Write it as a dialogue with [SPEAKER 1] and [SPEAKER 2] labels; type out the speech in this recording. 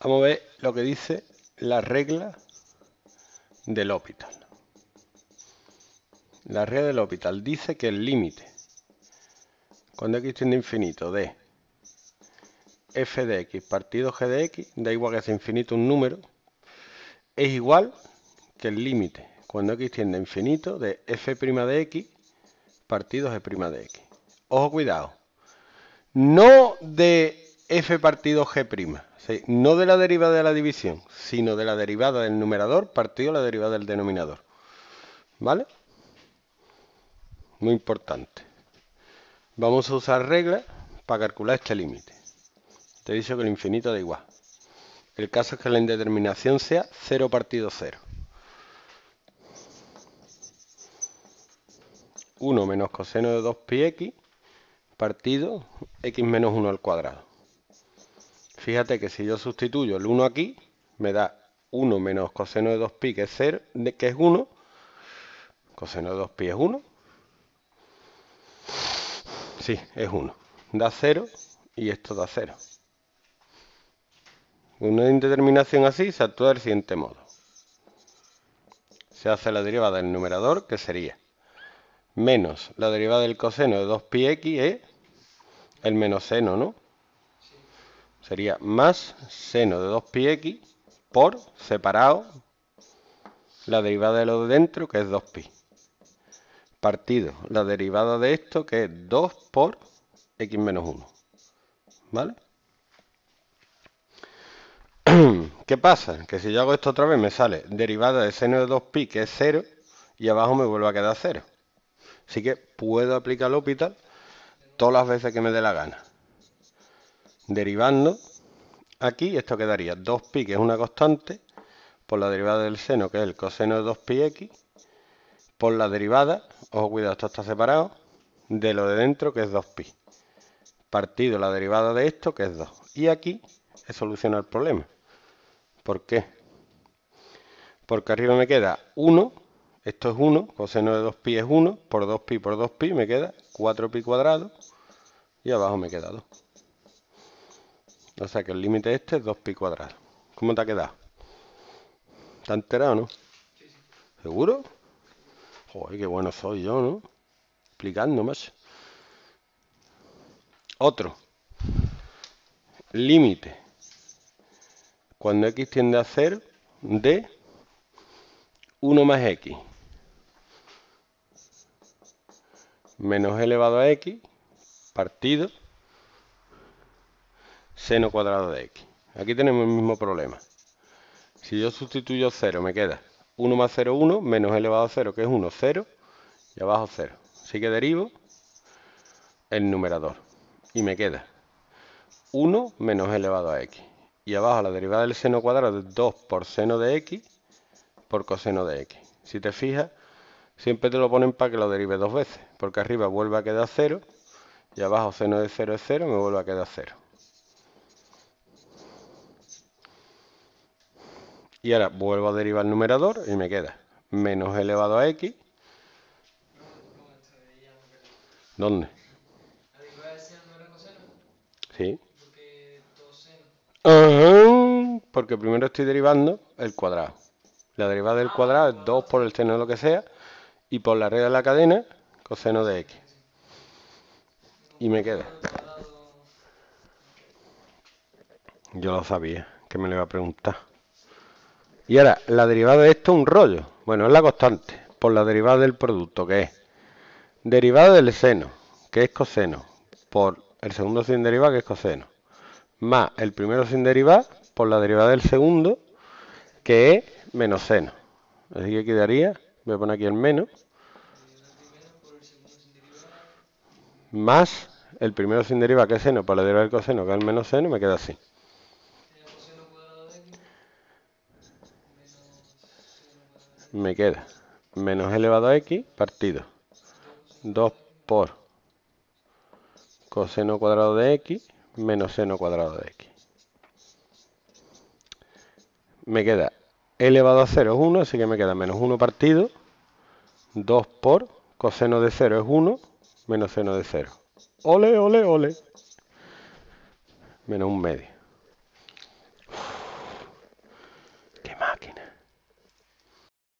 [SPEAKER 1] Vamos a ver lo que dice la regla del Hospital. La regla del Hospital dice que el límite, cuando x tiende a infinito de f de x partido g de x, da igual que sea infinito un número, es igual que el límite, cuando x tiende a infinito, de f' de x partido g' de x. Ojo, cuidado. No de f partido g', no de la derivada de la división, sino de la derivada del numerador partido la derivada del denominador. ¿Vale? Muy importante. Vamos a usar reglas para calcular este límite. Te he dicho que el infinito da igual. El caso es que la indeterminación sea 0 partido 0. 1 menos coseno de 2πx partido x menos 1 al cuadrado. Fíjate que si yo sustituyo el 1 aquí, me da 1 menos coseno de 2pi, que es 0, que es 1. Coseno de 2pi es 1. Sí, es 1. Da 0 y esto da 0. Una indeterminación así se actúa del siguiente modo. Se hace la derivada del numerador, que sería menos la derivada del coseno de 2πx es el menos seno, ¿no? Sería más seno de 2πx por separado la derivada de lo de dentro, que es 2pi. Partido la derivada de esto, que es 2 por x menos 1. ¿Vale? ¿Qué pasa? Que si yo hago esto otra vez me sale derivada de seno de 2pi, que es 0, y abajo me vuelve a quedar 0. Así que puedo aplicar el hospital todas las veces que me dé la gana. Derivando, aquí esto quedaría 2pi, que es una constante, por la derivada del seno, que es el coseno de 2pix, por la derivada, ojo cuidado, esto está separado, de lo de dentro, que es 2pi. Partido la derivada de esto, que es 2. Y aquí he solucionado el problema. ¿Por qué? Porque arriba me queda 1, esto es 1, coseno de 2pi es 1, por 2pi por 2pi me queda 4pi cuadrado, y abajo me queda 2. O sea que el límite este es 2pi cuadrado. ¿Cómo te ha quedado? ¿Está enterado, no? ¿Seguro? Joder, qué bueno soy yo, ¿no? Explicando más. Otro. Límite. Cuando x tiende a ser de 1 más x menos elevado a x partido seno cuadrado de x. Aquí tenemos el mismo problema. Si yo sustituyo 0, me queda 1 más 0, 1, menos elevado a 0, que es 1, 0, y abajo 0. Así que derivo el numerador. Y me queda 1 menos elevado a x. Y abajo la derivada del seno cuadrado es 2 por seno de x por coseno de x. Si te fijas, siempre te lo ponen para que lo derive dos veces. Porque arriba vuelve a quedar 0 y abajo seno de 0 es 0, me vuelve a quedar 0. Y ahora vuelvo a derivar el numerador y me queda menos elevado a x. ¿Dónde? Sí. Porque primero estoy derivando el cuadrado. La derivada del cuadrado es 2 por el seno de lo que sea y por la regla de la cadena coseno de x. Y me queda. Yo lo sabía, que me lo iba a preguntar. Y ahora, la derivada de esto es un rollo. Bueno, es la constante, por la derivada del producto, que es derivada del seno, que es coseno, por el segundo sin derivar, que es coseno, más el primero sin derivar, por la derivada del segundo, que es menos seno. Así que quedaría, voy a poner aquí el menos, más el primero sin derivar, que es seno, por la derivada del coseno, que es el menos seno, me queda así. Me queda menos elevado a x partido 2 por coseno cuadrado de x menos seno cuadrado de x. Me queda elevado a 0 es 1, así que me queda menos 1 partido 2 por coseno de 0 es 1 menos seno de 0. Ole, ole, ole. Menos un medio.